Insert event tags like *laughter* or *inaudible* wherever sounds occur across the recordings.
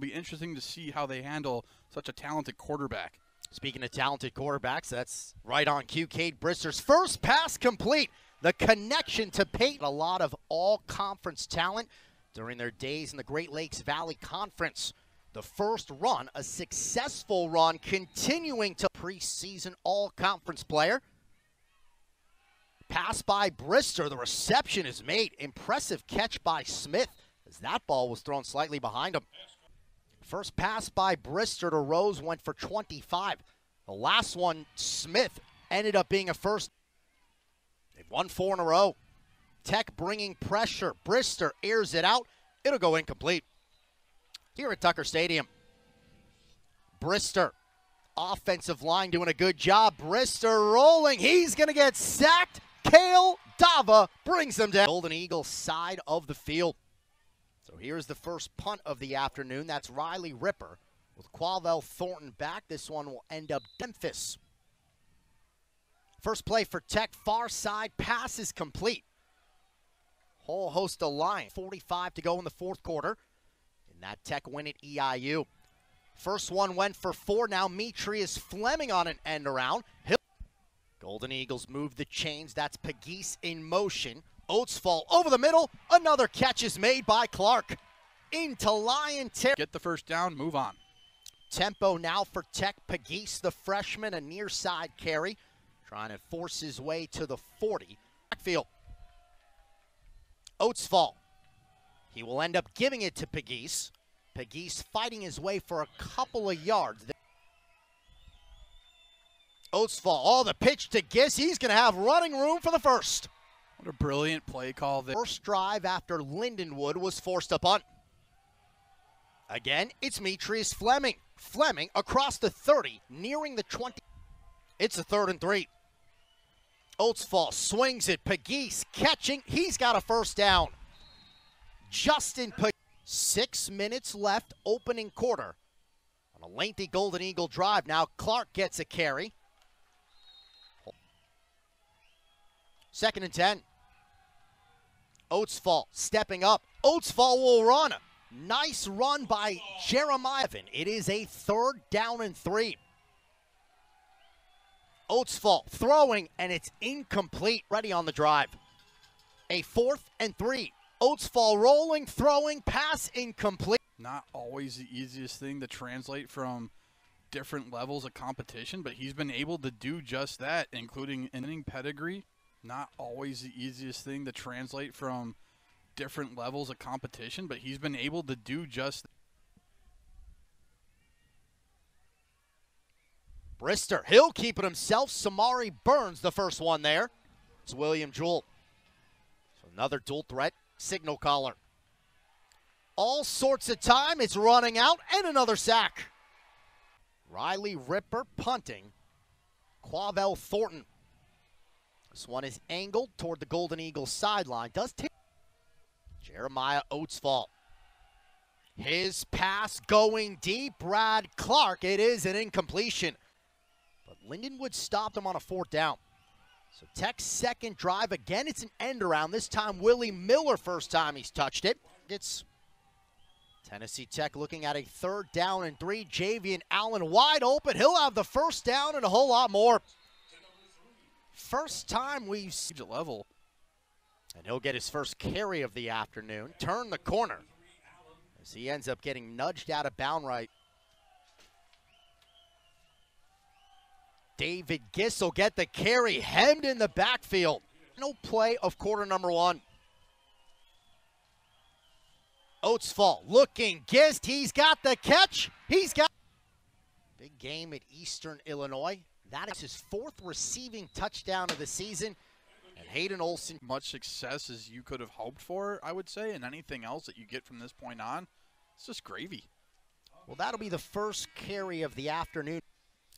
be interesting to see how they handle such a talented quarterback. Speaking of talented quarterbacks, that's right on cue. Cade Brister's first pass complete. The connection to Peyton. A lot of all conference talent during their days in the Great Lakes Valley Conference. The first run, a successful run, continuing to preseason all conference player. Pass by Brister. The reception is made. Impressive catch by Smith as that ball was thrown slightly behind him. First pass by Brister to Rose went for 25. The last one, Smith, ended up being a first. They've won four in a row. Tech bringing pressure. Brister airs it out. It'll go incomplete. Here at Tucker Stadium. Brister, offensive line doing a good job. Brister rolling. He's going to get sacked. Kale Dava brings them down. Golden Eagle side of the field. So here's the first punt of the afternoon. That's Riley Ripper with Quavell Thornton back. This one will end up Memphis. First play for Tech, far side pass is complete. Whole host of line. 45 to go in the fourth quarter. And that Tech win at EIU. First one went for four. Now Metrius Fleming on an end around. Golden Eagles move the chains. That's Pegues in motion. Oatsvall over the middle. Another catch is made by Clark. Into Lion Terry. Get the first down, move on. Tempo now for Tech. Pegues, the freshman, a near side carry. Trying to force his way to the 40. Backfield. Oatsvall. He will end up giving it to Pegues. Pegues fighting his way for a couple of yards. Oatsvall. Oh, the pitch to Gist. He's going to have running room for the first. What a brilliant play call there. First drive after Lindenwood was forced to punt. Again, it's Metrius Fleming. Fleming across the 30, nearing the 20. It's a third and three. Oatsvall, swings it. Pegues catching. He's got a first down. Justin Pegues. Six minutes left, opening quarter. On a lengthy Golden Eagle drive. Now Clark gets a carry. Second and 10. Oatsvall stepping up. Oatsvall will run. Nice run by Jeremiah. It is a third down and three. Oatsvall throwing, and it's incomplete. Ready on the drive. A fourth and three. Oatsvall rolling, throwing, pass incomplete. Not always the easiest thing to translate from different levels of competition, but he's been able to do just that, including inning pedigree. Not always the easiest thing to translate from different levels of competition, but he's been able to do just Brister, he'll keep it himself. Samari Burns, the first one there. It's William Jewell. So another dual threat signal caller. All sorts of time. It's running out and another sack. Riley Ripper punting. Quavell Thornton. This one is angled toward the Golden Eagles sideline. Does take Jeremiah Oatsvall. His pass going deep. Brad Clark. It is an incompletion. But Lindenwood stopped him on a fourth down. So Tech's second drive. Again, it's an end around. This time, Willie Miller, first time he's touched it. It's Tennessee Tech looking at a third down and three. Javian Allen wide open. He'll have the first down and a whole lot more. First time we've seen at level. And he'll get his first carry of the afternoon. Turn the corner as he ends up getting nudged out of bound right. David Gist will get the carry, hemmed in the backfield. No play of quarter number one. Oatsvall, looking, Gist, he's got the catch. He's got big game at Eastern Illinois. That is his fourth receiving touchdown of the season. And Hayden Olson. Much success as you could have hoped for, I would say, and anything else that you get from this point on, it's just gravy. Well, that'll be the first carry of the afternoon.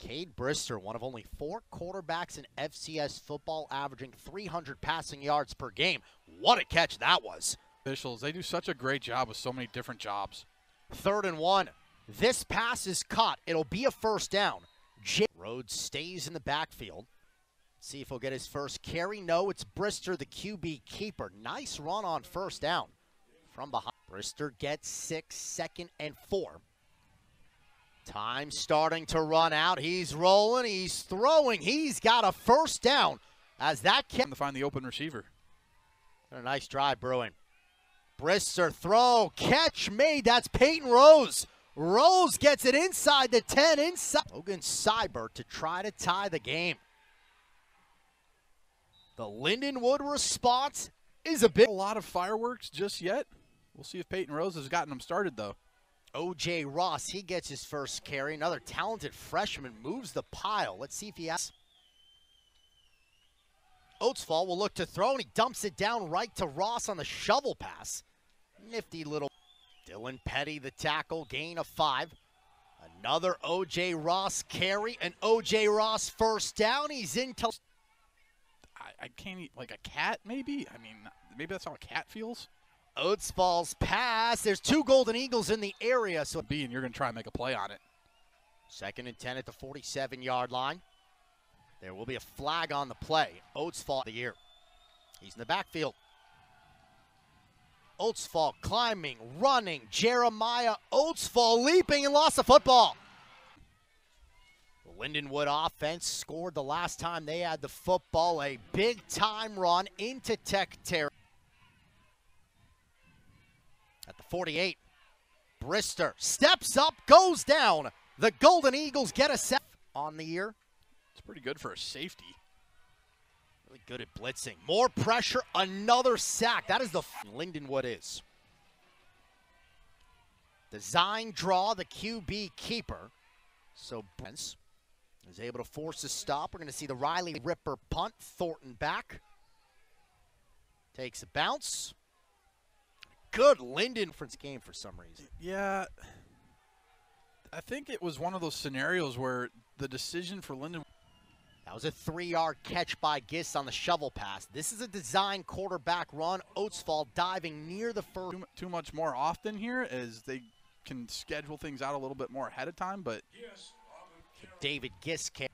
Cade Brister, one of only four quarterbacks in FCS football, averaging 300 passing yards per game. What a catch that was. Officials, they do such a great job with so many different jobs. Third and one. This pass is caught. It'll be a first down. Rhodes stays in the backfield. See if he'll get his first carry. No, it's Brister, the QB keeper. Nice run on first down from behind. Brister gets six, second and four. Time starting to run out. He's rolling. He's throwing. He's got a first down as that Trying to find the open receiver. a nice drive brewing. Brister throw, catch made. That's Peyton Rose. Rose gets it inside the 10, inside. Logan Seibert to try to tie the game. The Lindenwood response is a bit. A lot of fireworks just yet. We'll see if Peyton Rose has gotten them started though. OJ Ross, he gets his first carry. Another talented freshman moves the pile. Let's see if he has. Oatsvall will look to throw, and he dumps it down right to Ross on the shovel pass. Nifty little. Dylan Petty, the tackle, gain of five. Another OJ Ross carry, and OJ Ross first down. He's into. I, I can't eat like a cat maybe. I mean, maybe that's how a cat feels. Oatsvall's pass. There's two Golden Eagles in the area, so B, and you're gonna try and make a play on it. Second and 10 at the 47 yard line. There will be a flag on the play. Oatsvall the year. He's in the backfield. Oatsvall climbing, running. Jeremiah Oatsvall leaping and lost the football. The Lindenwood offense scored the last time they had the football. A big time run into Tech territory. At the 48, Brister steps up, goes down. The Golden Eagles get a set on the year. It's pretty good for a safety. Really good at blitzing. More pressure, another sack. That is the Lindenwood is. Design draw, the QB keeper. So Brents is able to force a stop. We're going to see the Riley Ripper punt. Thornton back. Takes a bounce. Good Linden difference game for some reason. Yeah, I think it was one of those scenarios where the decision for Linden That was a three-yard catch by Gist on the shovel pass. This is a design quarterback run. Oatsvall diving near the first. too, too much more often here as they can schedule things out a little bit more ahead of time. But David Gist. ca-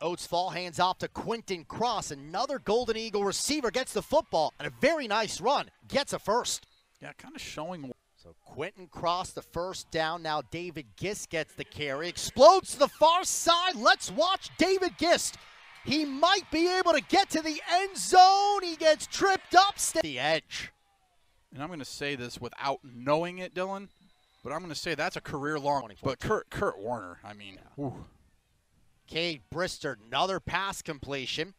Oatsvall hands off to Quinton Cross. Another Golden Eagle receiver gets the football and a very nice run. Gets a first. yeah, kind of showing So Quentin Cross the first down. Now David Gist gets the carry. Explodes to the far side. Let's watch David Gist. He might be able to get to the end zone. He gets tripped up. The edge. and I'm going to say this without knowing it, Dylan, but I'm going to say that's a career long. But Kurt Kurt Warner, I mean, whew. Cade Brister, another pass completion.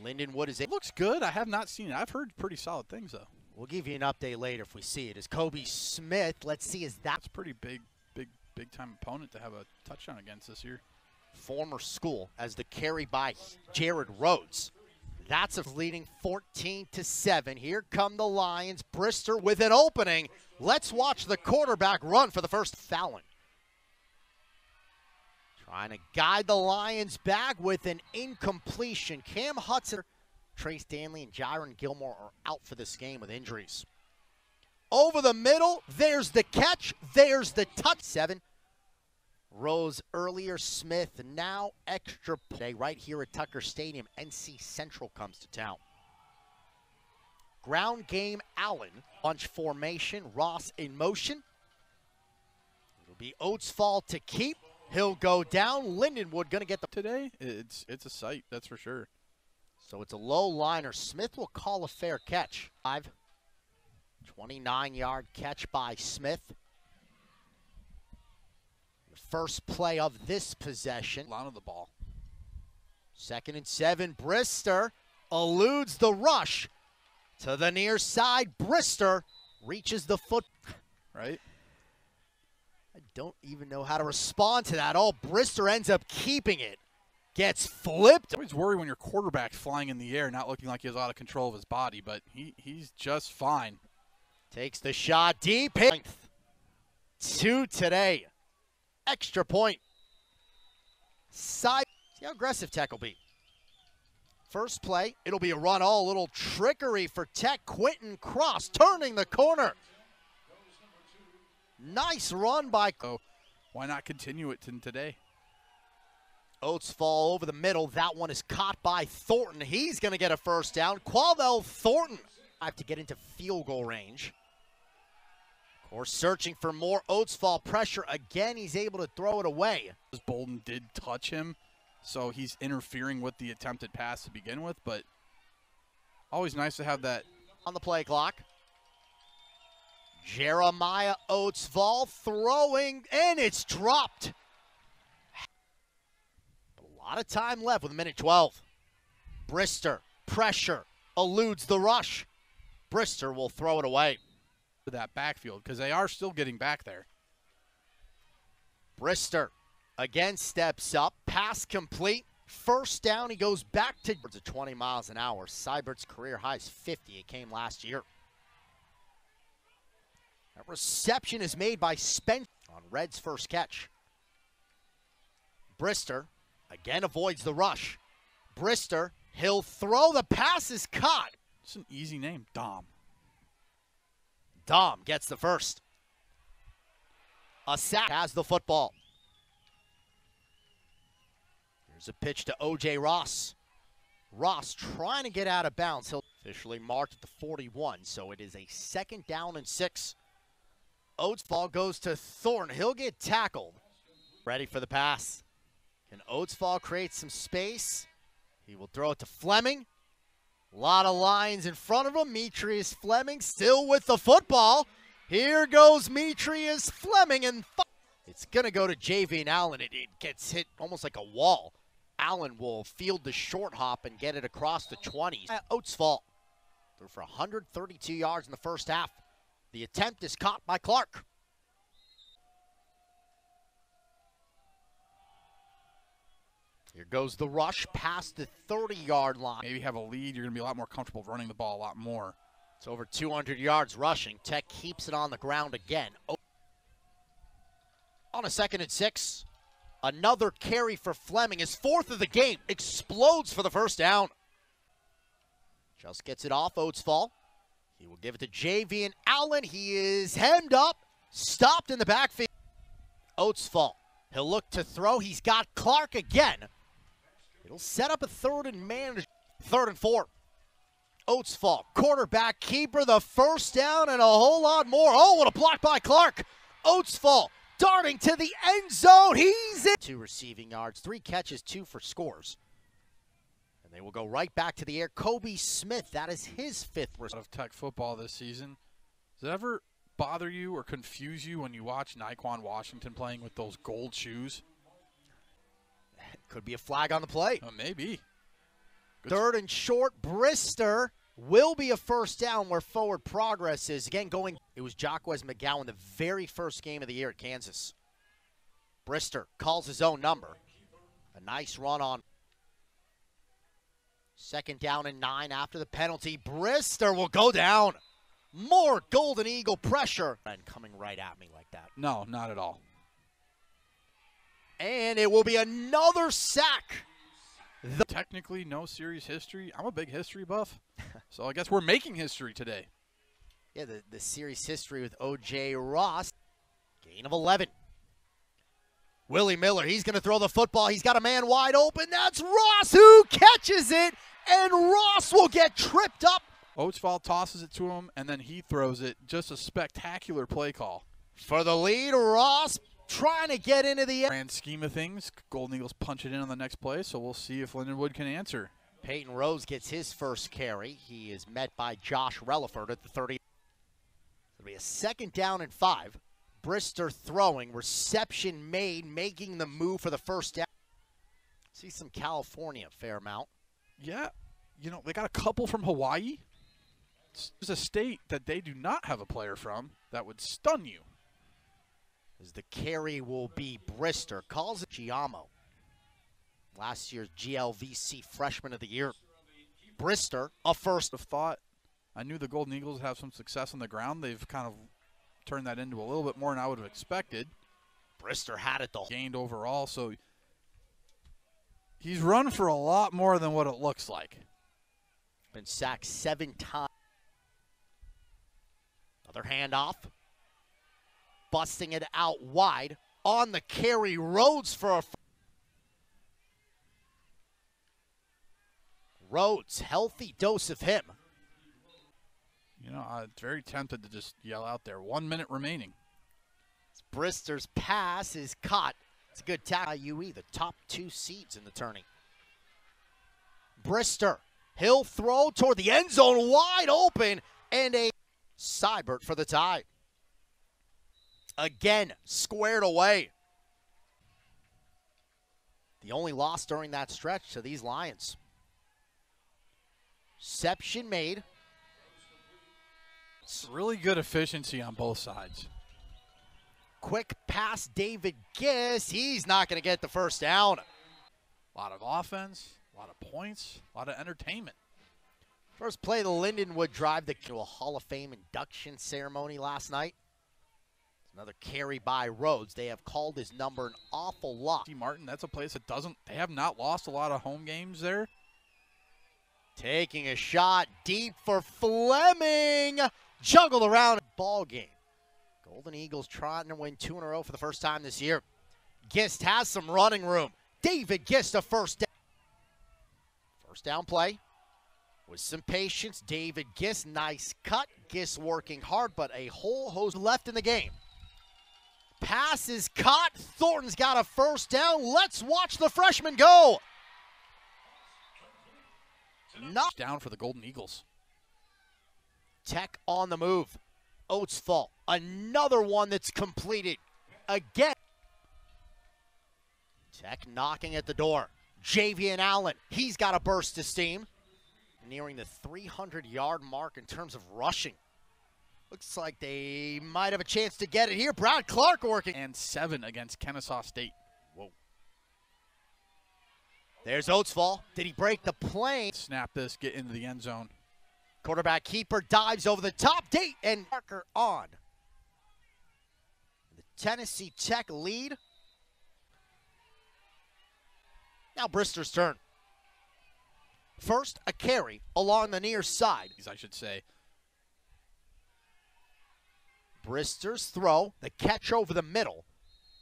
Lindenwood is it looks good. I have not seen it. I've heard pretty solid things though. We'll give you an update later if we see it. Is Kobe Smith? Let's see, is that That's a pretty big, big, big time opponent to have a touchdown against this year. former school as the carry by Jared Rhodes? That's a leading 14 to 7. Here come the Lions. Brister with an opening. Let's watch the quarterback run for the first Fallon. Trying to guide the Lions back with an incompletion. Cam Hudson, Trey Stanley, and Jaron Gilmore are out for this game with injuries. Over the middle, there's the catch, there's the touch. Seven. Rose earlier, Smith now extra play right here at Tucker Stadium. NC Central comes to town. Ground game, Allen. Bunch formation, Ross in motion. It'll be Oatsvall to keep. He'll go down. Lindenwood going to get the. Today, it's it's a sight, that's for sure. So it's a low liner. Smith will call a fair catch. Five. 29 yard catch by Smith. The first play of this possession. Line of the ball. Second and seven. Brister eludes the rush to the near side. Brister reaches the foot. Right? I don't even know how to respond to that. All Brister ends up keeping it. Gets flipped. Always worry when your quarterback's flying in the air, not looking like he has out of control of his body, but he, he's just fine. Takes the shot deep. Hit. Two today. Extra point. Side. See how aggressive Tech will be. First play, it'll be a run all. A little trickery for Tech. Quentin Cross turning the corner. Nice run by So why not continue it to today? Oatsvall over the middle. That one is caught by Thornton. He's going to get a first down. Quavell Thornton. I have to get into field goal range. Or searching for more Oatsvall pressure. Again, he's able to throw it away. Bolden did touch him, so he's interfering with the attempted pass to begin with, but always nice to have that. On the play clock. Jeremiah Oatsvall throwing, and it's dropped. A lot of time left with a minute 12. Brister, pressure, eludes the rush. Brister will throw it away. To that backfield because they are still getting back there. Brister again steps up, pass complete. First down, he goes back to 20 miles an hour. Seibert's career high is 50. It came last year. That reception is made by Spence on Red's first catch. Brister again avoids the rush. Brister, he'll throw the pass is caught. It's an easy name, Dom. Dom gets the first. A sack has the football. Here's a pitch to O.J. Ross. Ross trying to get out of bounds. He'll officially marked at the 41, so it is a second down and six. Oatsvall goes to Thornton. He'll get tackled. Ready for the pass. Can Oatsvall create some space? He will throw it to Fleming. A lot of lines in front of him. Metrius Fleming still with the football. Here goes Metrius Fleming, and it's going to go to Javian Allen. It, it gets hit almost like a wall. Allen will field the short hop and get it across the 20s. Oatsvall threw for 132 yards in the first half. The attempt is caught by Clark. Here goes the rush past the 30 yard line. Maybe have a lead, you're going to be a lot more comfortable running the ball a lot more. It's over 200 yards rushing. Tech keeps it on the ground again. Oh. On a second and six, another carry for Fleming. His fourth of the game explodes for the first down. Just gets it off Oatsvall. He will give it to Javian Allen. He is hemmed up, stopped in the backfield. Oatsvall. He'll look to throw. He's got Clark again. It'll set up a third and manage. Third and four. Oatsvall, quarterback keeper, the first down and a whole lot more. Oh, what a block by Clark. Oatsvall darting to the end zone. He's in. Two receiving yards, three catches, two for scores. And they will go right back to the air. Kobe Smith, that is his fifth. Of Tech football this season. Does it ever bother you or confuse you when you watch Naquan Washington playing with those gold shoes? Could be a flag on the play. Uh, maybe. Good Third and short, Brister will be a first down where forward progress is. Again, going, it was Jacquez McGowan, the very first game of the year at Kansas. Brister calls his own number. A nice run on. Second down and nine after the penalty. Brister will go down. More Golden Eagle pressure. And coming right at me like that. No, not at all. And it will be another sack. The Technically, no series history. I'm a big history buff, *laughs* so I guess we're making history today. Yeah, the, the series history with O.J. Ross. Gain of 11. Willie Miller, he's going to throw the football. He's got a man wide open. That's Ross who catches it, and Ross will get tripped up. Oatsvall tosses it to him, and then he throws it. Just a spectacular play call. For the lead, Ross trying to get into the grand scheme of things. Golden Eagles punch it in on the next play, so we'll see if Lindenwood can answer. Peyton Rose gets his first carry. He is met by Josh Relaford at the 30. It'll be a second down and five. Brister throwing, reception made, making the move for the first down. See some California, fair Fairmount. Yeah, you know, they got a couple from Hawaii. There's a state that they do not have a player from that would stun you. As the carry will be Brister. Calls it Giamo. Last year's GLVC Freshman of the Year. Brister, a first of thought. I knew the Golden Eagles have some success on the ground. They've kind of turned that into a little bit more than I would have expected. Brister had it though. Gained overall, so he's run for a lot more than what it looks like. Been sacked seven times. Another handoff. Busting it out wide on the carry. Rhodes for a. Rhodes, healthy dose of him. You know, I'm very tempted to just yell out there. One minute remaining. Brister's pass is caught. It's a good tackle by UE, the top two seeds in the tourney. Brister, he'll throw toward the end zone, wide open, and a Seibert for the tie. Again, squared away. The only loss during that stretch to these Lions. Reception made. Really good efficiency on both sides. Quick pass, David Gist. He's not going to get the first down. A lot of offense, a lot of points, a lot of entertainment. First play of the Lindenwood drive to a Hall of Fame induction ceremony last night. Another carry by Rhodes. They have called his number an awful lot. D. Martin, that's a place that doesn't, they have not lost a lot of home games there. Taking a shot deep for Fleming. Juggled around ball game. Golden Eagles trying to win two in a row for the first time this year. Gist has some running room. David Gist a first down. First down play. With some patience, David Gist, nice cut. Gist working hard, but a whole host left in the game. Pass is caught. Thornton's got a first down. Let's watch the freshman go. Not down for the Golden Eagles. Tech on the move. Oatsvall, another one that's completed. Again. Tech knocking at the door. Javian Allen, he's got a burst of steam. Nearing the 300 yard mark in terms of rushing. Looks like they might have a chance to get it here. Brad Clark working. And seven against Kennesaw State. Whoa. There's Oatsvall. Did he break the plane? Snap this, get into the end zone. Quarterback keeper dives over the top. Date and marker on. The Tennessee Tech lead. Now Brister's turn. First, a carry along the near side. I should say. Brister's throw, the catch over the middle.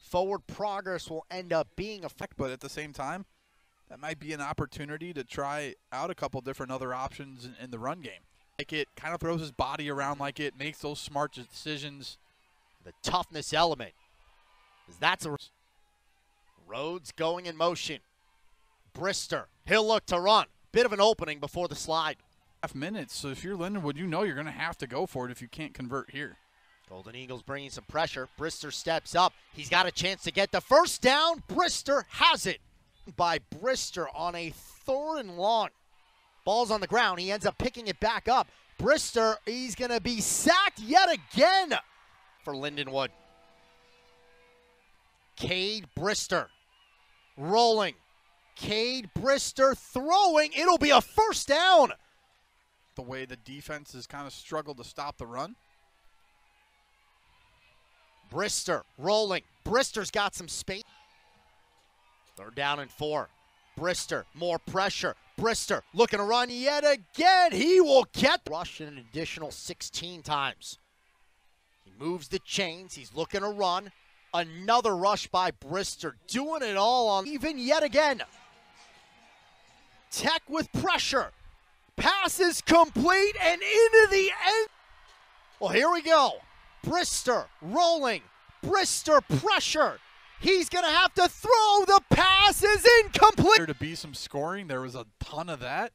Forward progress will end up being effective. But at the same time, that might be an opportunity to try out a couple different other options in, in the run game. Like it kind of throws his body around like it, makes those smart decisions. The toughness element. Is that's a Rhodes going in motion. Brister, he'll look to run. Bit of an opening before the slide. Half minutes, so if you're Lindenwood, you know you're going to have to go for it if you can't convert here. Golden Eagles bringing some pressure. Brister steps up. He's got a chance to get the first down. Brister has it by Brister on a third and long. Ball's on the ground. He ends up picking it back up. Brister, he's going to be sacked yet again for Lindenwood. Cade Brister rolling. Cade Brister throwing. It'll be a first down. The way the defense has kind of struggled to stop the run. Brister rolling. Brister's got some space. Third down and four. Brister, more pressure. Brister looking to run yet again. He will get rushed an additional 16 times. He moves the chains. He's looking to run. Another rush by Brister, doing it all on even yet again. Tech with pressure. Passes complete and into the end. Well, here we go. Brister rolling. Brister pressure. He's going to have to throw the pass is incomplete. There to be some scoring, there was a ton of that.